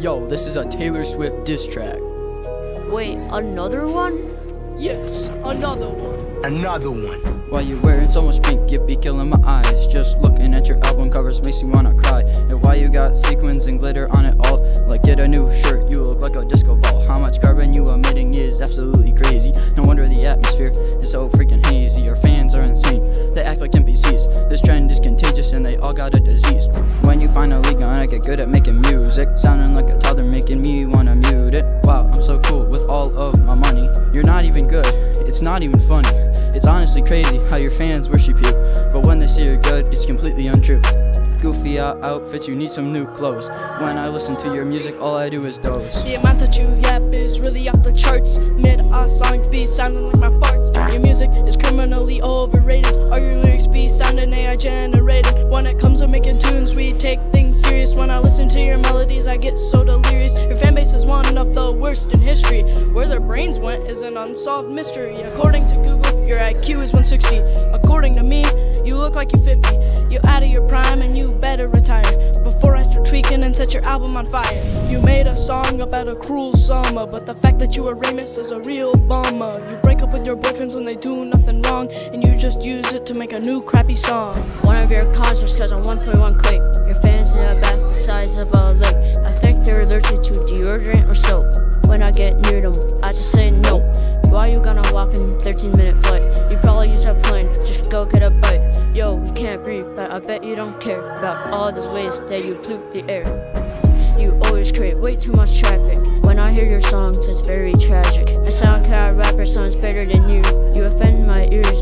Yo, this is a Taylor Swift diss track. Wait, another one? Yes, another one. Another one. Why you wearing so much pink? It be killing my eyes. Just looking at your album covers makes me wanna cry. And why you got sequins and glitter on it all? Like get a new shirt, you look like a disco ball. How much carbon you emitting is absolutely crazy. No wonder the atmosphere is so freaking hazy. Your fans are insane. They act like NPCs. This trend is contagious and they all got a disease. You finally gonna get good at making music, sounding like a toddler, making me wanna mute it. Wow, I'm so cool with all of my money. You're not even good. It's not even funny. It's honestly crazy how your fans worship you, but when they say you're good, it's completely untrue. Goofy outfits, you need some new clothes. When I listen to your music, all I do is doze. The amount that you yap is really off the charts. Mid our songs be sounding like my farts. Your music is criminally overrated. All your be sounding AI generated. When it comes to making tunes, we take things serious. When I listen to your melodies, I get so delirious. Your fan base is one of the worst in history. Where their brains went is an unsolved mystery. According to Google, your IQ is 160. According to me, you look like you're 50. You're out of your prime and you better retire before I start tweaking and set your album on fire. You made a song about a cruel summer, but the fact that you were Ramus is a real bummer. You break up with your boyfriends when they do nothing wrong, and you just use it to make a new crappy song. One of your concerts cause I'm 1.1 click. Your fans in the back the size of a lake. I think they're allergic to deodorant or soap. When I get near them, I just say no. Why you gonna walk in 13 minute flight? You probably use a plane, just go get a bite. Yo, you can't breathe, but I bet you don't care about all the ways that you pollute the air. You always create way too much traffic. When I hear your songs, it's very tragic. A SoundCloud rapper sounds better than you. You offend my ears,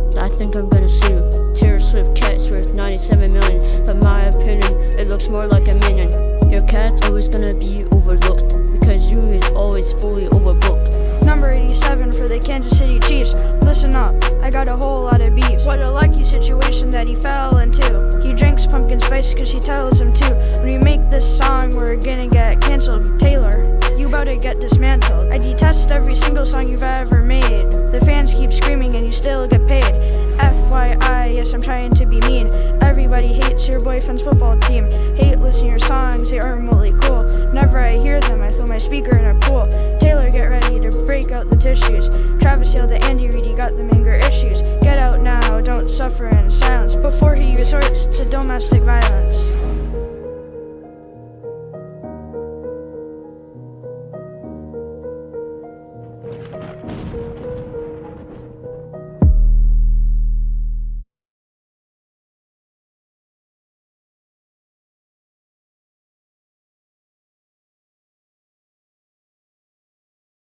minion. Your cat's always gonna be overlooked because you is always fully overbooked. Number 87 for the Kansas City Chiefs. Listen up, I got a whole lot of beefs. What a lucky situation that he fell into. He drinks pumpkin spice cause he tells him to. When you make this song, we're gonna get cancelled. Taylor, you to get dismantled. I detest every single song you've ever made. The fans keep screaming and you still get paid. FYI, yes, I'm trying to be mean. Everybody hates your boyfriend's football team. Hate hear them, I throw my speaker in a pool. Taylor, get ready to break out the tissues. Travis yelled at Andy Reid, he got them anger issues. Get out now, don't suffer in silence before he resorts to domestic violence.